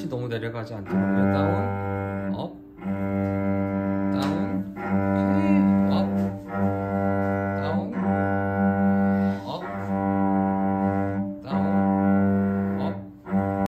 다시 너무 내려가지 않도록 다운